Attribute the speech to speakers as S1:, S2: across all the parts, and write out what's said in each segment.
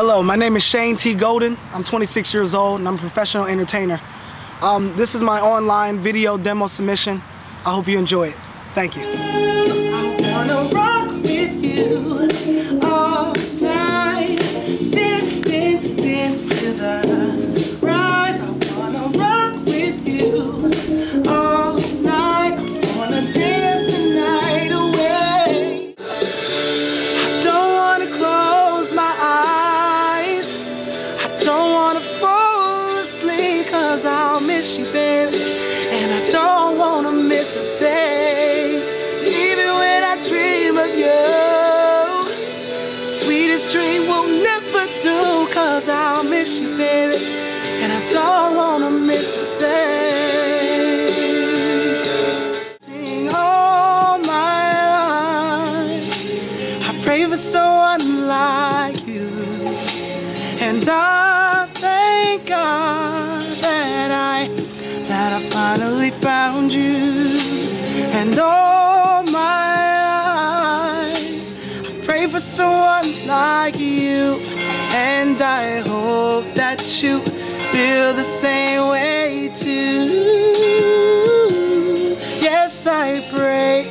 S1: Hello, my name is Shane T. Golden. I'm 26 years old and I'm a professional entertainer. Um, this is my online video demo submission. I hope you enjoy it. Thank you.
S2: Sweetest dream will never do cause I'll miss you, baby. And I don't wanna miss a thing. All my life. I pray for someone like you. And I thank God that I that I finally found you. And all for someone like you. And I hope that you feel the same way too. Yes, I pray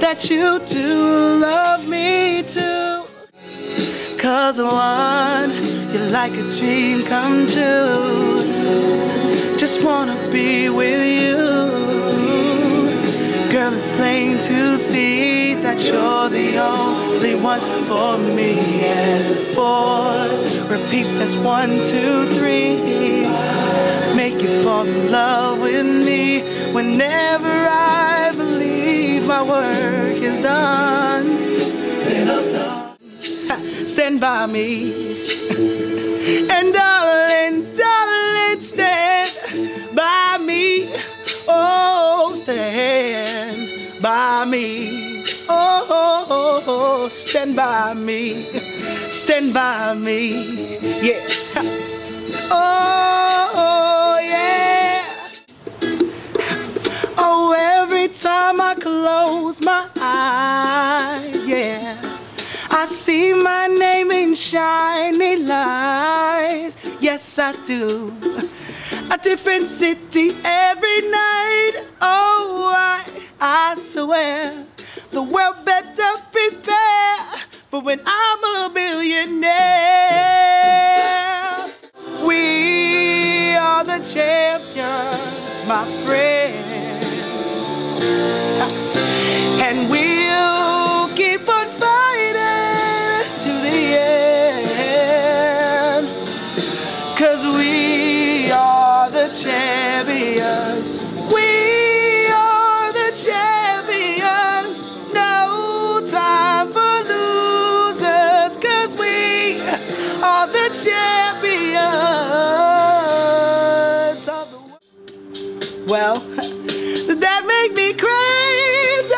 S2: that you do love me too. Cause one, you're like a dream come true. Just wanna be with you. It's plain to see that you're the only one for me. And four, repeat steps one, two, three. Make you fall in love with me whenever I believe my work is done. Stand by me. And darling, darling, stand by me. Oh, oh, oh, oh, stand by me. Stand by me. Yeah. Oh, yeah. Oh, every time I close my eyes, yeah. I see my name in shiny lights. Yes, I do. A different city every night. Oh, I, I swear the world better prepare for when I'm a billionaire. We are the champions, my friend. And we'll keep on fighting to the end. Cause we are the champions. Well, does that make me crazy?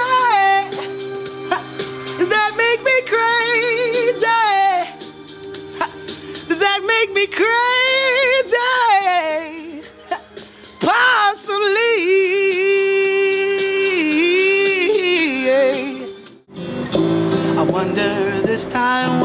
S2: Does that make me crazy? Does that make me crazy? Possibly. I wonder this time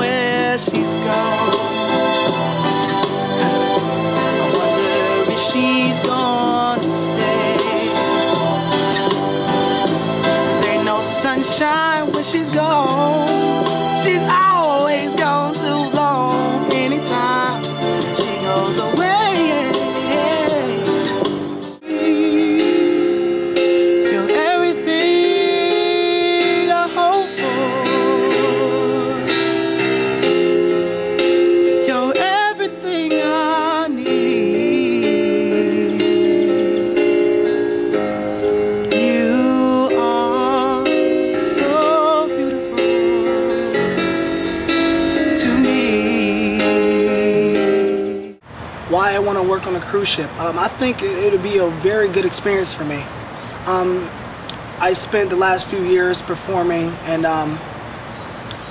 S2: to
S1: work on a cruise ship? Um, I think it, it'll be a very good experience for me. Um, I spent the last few years performing, and um,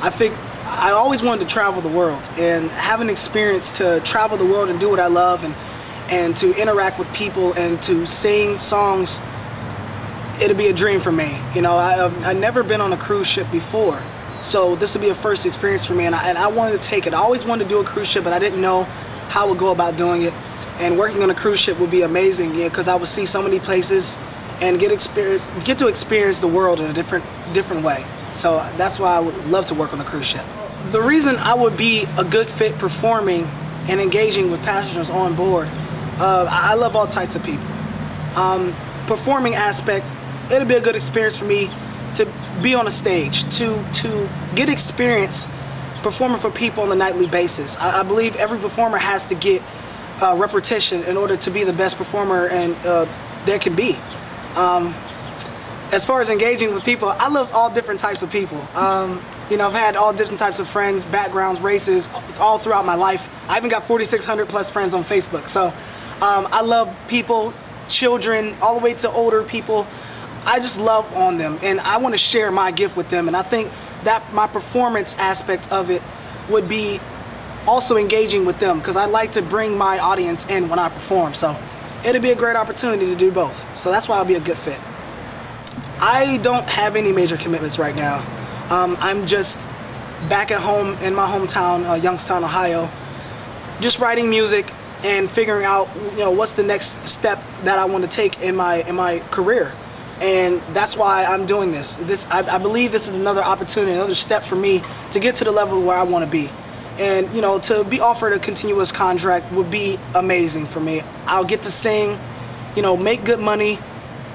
S1: I think I always wanted to travel the world and have an experience to travel the world and do what I love and and to interact with people and to sing songs. It'll be a dream for me. You know, I, I've, I've never been on a cruise ship before, So this will be a first experience for me, and I, and I wanted to take it. I always wanted to do a cruise ship, but I didn't know how I would go about doing it. And working on a cruise ship would be amazing, yeah, because I would see so many places and get experience, get to experience the world in a different different way. So that's why I would love to work on a cruise ship. The reason I would be a good fit performing and engaging with passengers on board, uh, I love all types of people. Um, performing aspect, it'll be a good experience for me to be on a stage, to to get experience performing for people on a nightly basis. I, I believe every performer has to get uh, repetition in order to be the best performer and uh, there can be. Um, as far as engaging with people, I love all different types of people. Um, you know, I've had all different types of friends, backgrounds, races, all throughout my life. I even got 4,600 plus friends on Facebook. So um, I love people, children, all the way to older people. I just love on them and I want to share my gift with them. And I think that my performance aspect of it would be also engaging with them because I like to bring my audience in when I perform. So it'd be a great opportunity to do both. So that's why I'll be a good fit. I don't have any major commitments right now. Um, I'm just back at home in my hometown, uh, Youngstown, Ohio, just writing music and figuring out, you know, what's the next step that I want to take in my in my career and that's why I'm doing this. This I, I, believe this is another opportunity, another step for me to get to the level where I want to be. And you know, to be offered a continuous contract would be amazing for me. I'll get to sing, you know, make good money,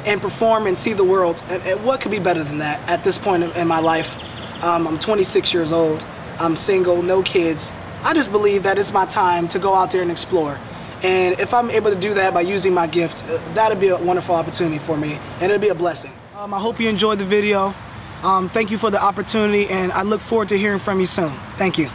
S1: and perform and see the world. And, and what could be better than that at this point in my life? Um, I'm 26 years old. I'm single, no kids. I just believe that it's my time to go out there and explore. And if I'm able to do that by using my gift, uh, that'll be a wonderful opportunity for me, and it'll be a blessing. Um, I hope you enjoyed the video. Um, thank you for the opportunity, and I look forward to hearing from you soon. Thank you.